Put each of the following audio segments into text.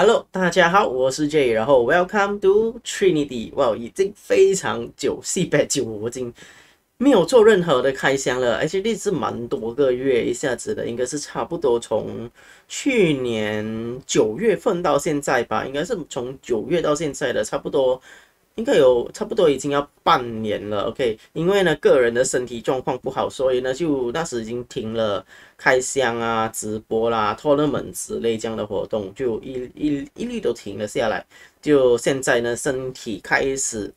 Hello，大家好，我是 J，然后 Welcome to Trinity。哇，已经非常久，四百九，我已经没有做任何的开箱了，而且这是蛮多个月一下子的，应该是差不多从去年九月份到现在吧，应该是从九月到现在的，差不多。应该有差不多已经要半年了，OK。因为呢，个人的身体状况不好，所以呢，就那时已经停了开箱啊、直播啦、tournament 之类这样的活动，就一一一律都停了下来。就现在呢，身体开始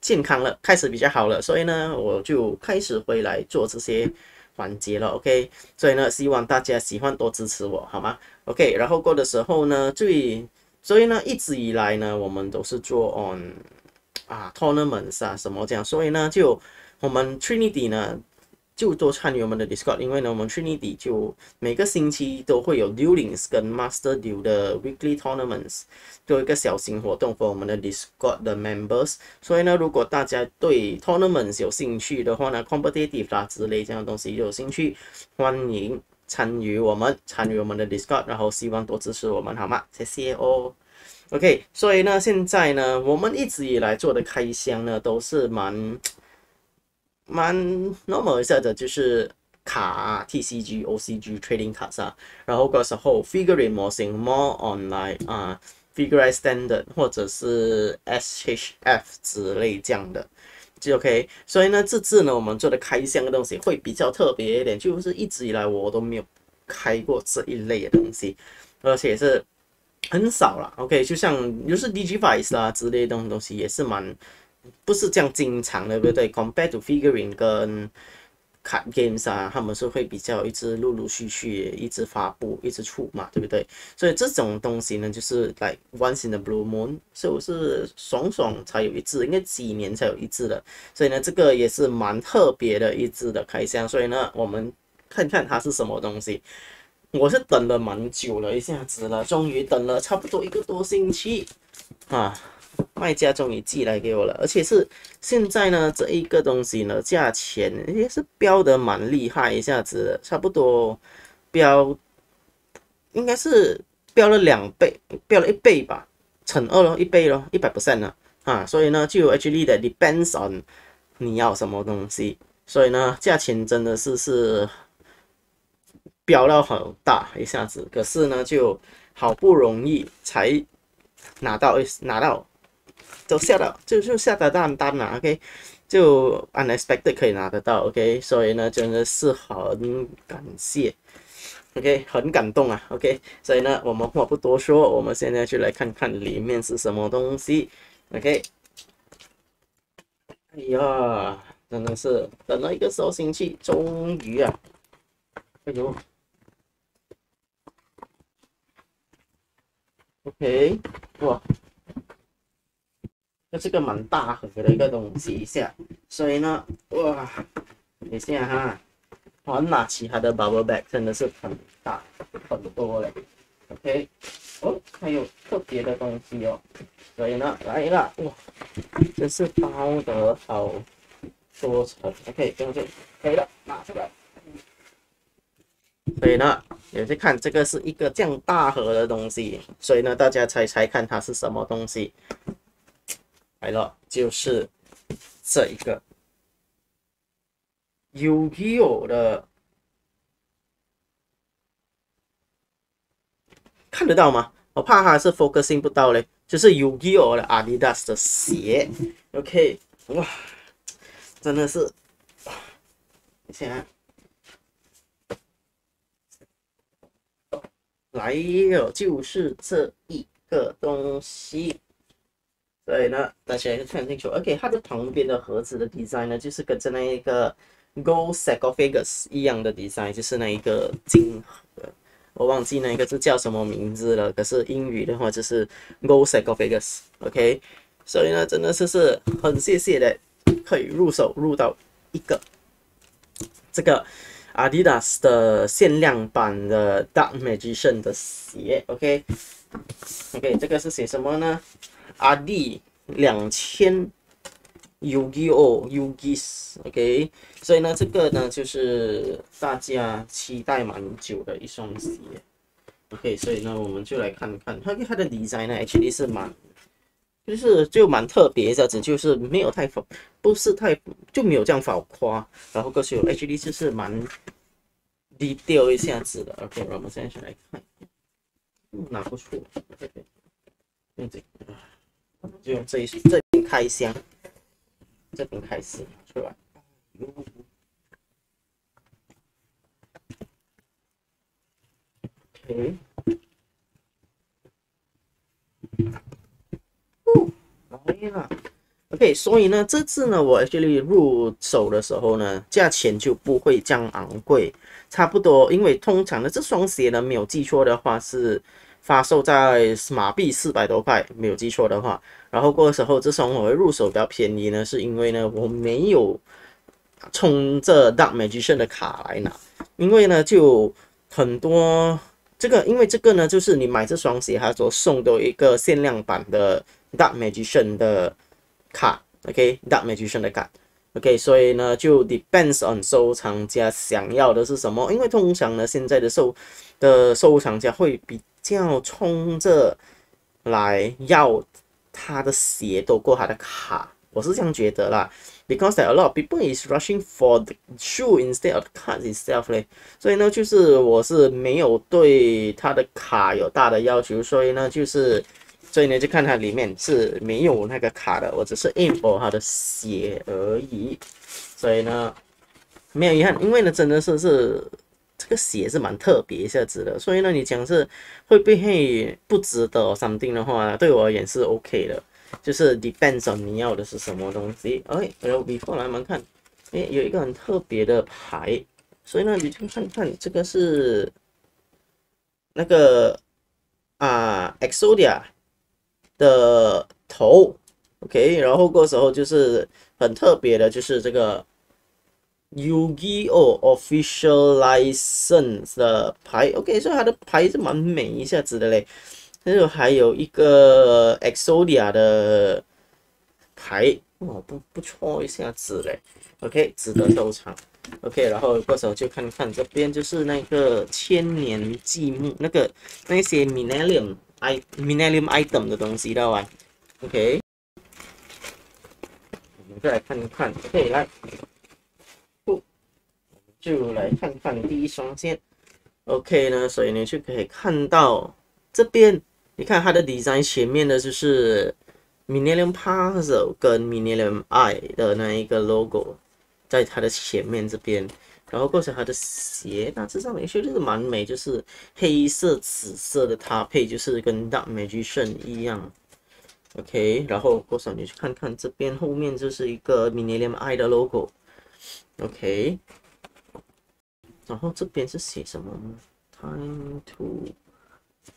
健康了，开始比较好了，所以呢，我就开始回来做这些环节了，OK。所以呢，希望大家喜欢多支持我，好吗？OK。然后过的时候呢，最所以呢，一直以来呢，我们都是做 on。啊，tournaments 啊，什么这样，所以呢，就我们 Trinity 呢，就多参与我们的 Discord，因为呢，我们 Trinity 就每个星期都会有 Duelings 跟 Master Duel 的 Weekly Tournaments，做一个小型活动 for 我们的 Discord 的 Members。所以呢，如果大家对 Tournaments 有兴趣的话呢，Competitive 啦之类这样的东西有兴趣，欢迎参与我们，参与我们的 Discord，然后希望多支持我们，好吗？谢谢哦。OK，所以呢，现在呢，我们一直以来做的开箱呢，都是蛮蛮 normal 一下的，就是卡、TCG、OCG、Trading 卡啊，然后个时候 Figurine 模型 more online 啊，Figure Standard 或者是 SHF 之类这样的，就 OK。所以呢，这次呢，我们做的开箱的东西会比较特别一点，就是一直以来我都没有开过这一类的东西，而且是。很少了，OK，就像就是 Digivice 啦之类的东西也是蛮不是这样经常的，对不对？Compared to figuring 跟 card games 啊，他们是会比较一直陆陆续续一直发布，一直出嘛，对不对？所以这种东西呢，就是来 once in the blue moon，是不是爽爽才有一只，应该几年才有一只的，所以呢，这个也是蛮特别的一只的开箱，所以呢，我们看看它是什么东西。我是等了蛮久了，一下子了，终于等了差不多一个多星期啊，卖家终于寄来给我了，而且是现在呢，这一个东西呢，价钱也是标的蛮厉害，一下子差不多标应该是标了两倍，标了一倍吧，乘二咯，一倍咯，一百 percent 呢啊，所以呢，就 actually 的 depends on 你要什么东西，所以呢，价钱真的是是。飙到很大一下子，可是呢，就好不容易才拿到拿到，都下到就就下的单单了，OK，就 unexpected 可以拿得到，OK，所以呢，真的是很感谢，OK，很感动啊，OK，所以呢，我们话不多说，我们现在就来看看里面是什么东西，OK，哎呀，真的是等了一个多星期，终于啊，哎呦。OK，哇，这是个蛮大盒的一个东西一下，所以呢，哇，等一下哈，我拿起它的 bubble bag 真的是很大很多嘞。OK，哦，还有特别的东西哦，所以呢，来了，哇，真是包得好多层。OK，这样就可以了，拿出来。所以呢。也是看这个是一个这样大盒的东西，所以呢，大家猜猜看它是什么东西？来了，就是这一个 YUGIO 的，看得到吗？我怕它是 focusing 不到嘞，就是 YUGIO 的 Adidas 的鞋，OK，哇，真的是，现在。来了，就是这一个东西，所以呢，大家看清楚。OK，它的旁边的盒子的 design 呢，就是跟着那一个 Gold Sarcophagus 一样的 design，就是那一个金盒。我忘记那一个字叫什么名字了，可是英语的话就是 Gold Sarcophagus。OK，所以呢，真的是是很谢谢的，可以入手入到一个这个。Adidas 的限量版的 Dark Magician 的鞋，OK，OK，这个是写什么呢？Ad 2000 UGO UGS，OK，所以呢，这个呢就是大家期待蛮久的一双鞋，OK，所以呢，我们就来看看它它的 design 呢，其实是蛮。就是就蛮特别这样子，就是没有太浮，不是太就没有这样浮夸，然后个是有 HD 就是蛮低调一下子的。OK，我们现在先来看，拿不出，用这个，就用这一这边开箱，这边开始出来。OK，哦，来了。OK，所以呢，这次呢，我这里入手的时候呢，价钱就不会这样昂贵，差不多，因为通常的这双鞋呢，没有记错的话是发售在马币四百多块，没有记错的话。然后过时候，这双我会入手比较便宜呢，是因为呢，我没有充这 Dark Magician 的卡来拿，因为呢，就很多。这个，因为这个呢，就是你买这双鞋，它所送的一个限量版的 Dark Magician 的卡，OK，Dark Magician 的卡，OK，所以呢，就 depends on 收藏家想要的是什么。因为通常呢，现在的收的收藏家会比较冲着来要他的鞋多过他的卡，我是这样觉得啦。Because a lot of people is rushing for the shoe instead of card itself 嘞，所以呢，就是我是没有对他的卡有大的要求，所以呢，就是所以呢，就看它里面是没有那个卡的，我只是 aim for 它的鞋而已，所以呢，没有遗憾，因为呢，真的是是这个鞋是蛮特别一下子的，所以呢，你讲是会 不会不值得三定的话，对我而言是 OK 的。就是 depends on 你要的是什么东西。哎然后 before 来我们看，哎，有一个很特别的牌，所以呢，你就看看这个是那个啊 Exodia 的头，OK，然后过时候就是很特别的，就是这个 YuGiO Official License 的牌，OK，所以它的牌是蛮美一下子的嘞。这个还有一个 Exodia 的牌哇，不不错一下子嘞，OK，值得收藏。OK，然后过手就看看这边就是那个千年积木，那个那些 Millennium i Millennium item 的东西，知道吧？OK，我们再来看一看，OK，来，不，就来看看第一双先，OK 呢，所以你就可以看到这边。你看它的 design 前面的就是 Millennium Puzzle 跟 Millennium Eye 的那一个 logo，在它的前面这边，然后过去它的鞋大致上也确实是蛮美，就是黑色、紫色的搭配，就是跟 Dark Magician 一样。OK，然后过上你去看看这边后面就是一个 m i n i l i u m I 的 logo。OK，然后这边是写什么？Time to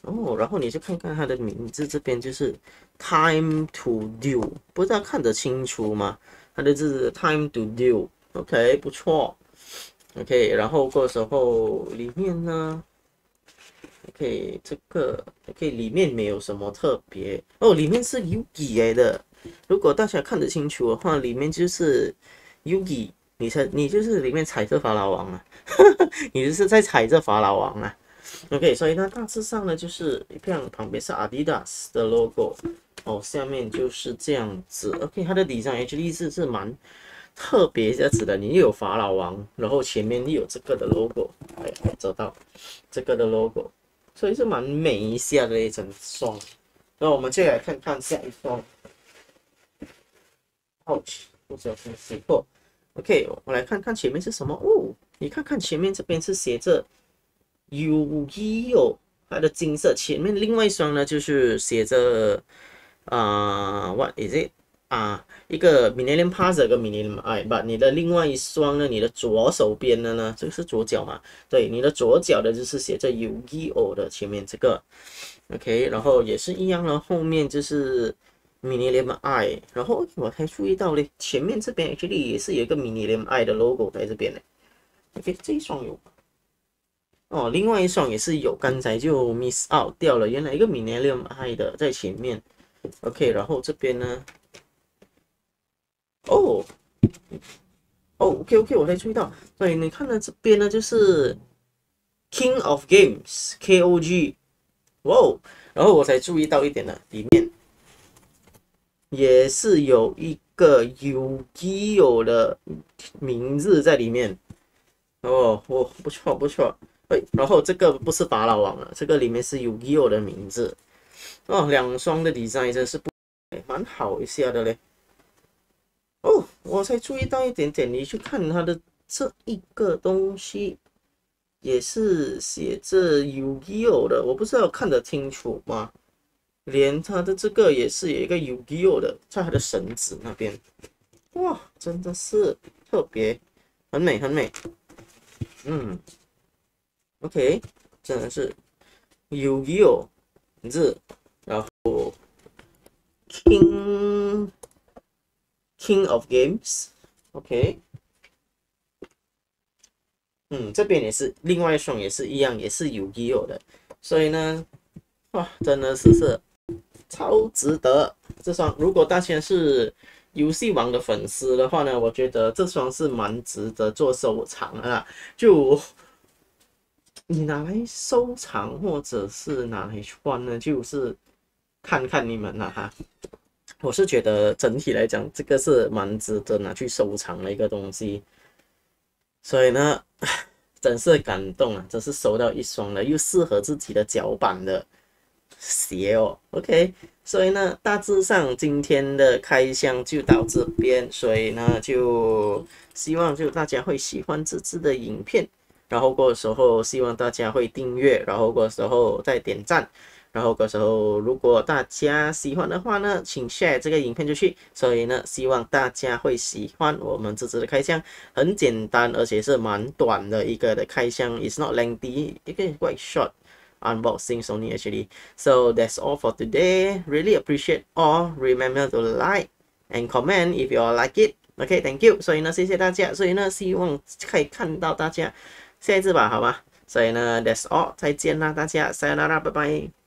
哦，然后你就看看它的名字，这边就是 time to do，不知道看得清楚吗？它的字是 time to do，OK，不错，OK，然后过时候里面呢，OK，这个 OK 里面没有什么特别哦，里面是 Yugi 来的，如果大家看得清楚的话，里面就是 Yugi，你猜你就是里面踩着法老王啊，你就是在踩着法老王啊。OK，所以它大致上呢就是一片旁边是 Adidas 的 logo，哦，下面就是这样子。OK，它的底上 H D 是是蛮特别这样子的，你又有法老王，然后前面又有这个的 logo，哎，找到这个的 logo，所以是蛮美一下的一整双。那我们接下来看看下一双，Ouch，不小心撕破。OK，我来看看前面是什么哦，你看看前面这边是写着。U E O，它的金色，前面另外一双呢，就是写着啊，What is it？啊，一个 Millennium Puzzle 跟 Millennium Eye，把你的另外一双呢，你的左手边的呢，这个是左脚嘛？对，你的左脚的就是写着有一有的前面这个，OK，然后也是一样的，后面就是 Millennium Eye，然后我才注意到嘞，前面这边 H D 也是有一个 Millennium Eye 的 logo 在这边嘞，OK，这一双有。哦，另外一双也是有，刚才就 miss out 掉了。原来一个 Millennium Eye 的在前面，OK，然后这边呢，哦，哦，OK OK，我才注意到，对，你看到这边呢，就是 King of Games KOG 哇哦！然后我才注意到一点呢，里面也是有一个有基友的名字在里面。哦，哦，不错不错。哎，然后这个不是法老王了，这个里面是有基友的名字。哦，两双的 design 真是不蛮好一下的嘞。哦，我才注意到一点点，你去看它的这一个东西，也是写着 “ugio” 的，我不知道看得清楚吗？连它的这个也是有一个 “ugio” 的，在它的绳子那边，哇，真的是特别，很美很美，嗯，OK，真的是 Yu-Gi-Oh 字，然后 King。King of Games，OK，嗯，这边也是另外一双，也是一样，也是有也有的，所以呢，哇，真的是是超值得这双。如果大家是游戏王的粉丝的话呢，我觉得这双是蛮值得做收藏的，就你拿来收藏或者是拿来穿呢，就是看看你们了哈。我是觉得整体来讲，这个是蛮值得拿去收藏的一个东西，所以呢，真是感动啊！真是收到一双了又适合自己的脚板的鞋哦。OK，所以呢，大致上今天的开箱就到这边，所以呢，就希望就大家会喜欢这次的影片，然后过时候希望大家会订阅，然后过时候再点赞。然后，到时候如果大家喜欢的话呢，请 share 这个影片出去。所以呢，希望大家会喜欢我们这次的开箱，很简单，而且是蛮短的一个的开箱，It's not lengthy，一个 quite short unboxing Sony actually. So that's all for today. Really appreciate all. Remember to like and comment if you like it. Okay, thank you. 所以呢，谢谢大家。所以呢，希望可以看到大家下一次吧，好吗？所以呢，That's all，再见啦，大家，再见啦，拜拜。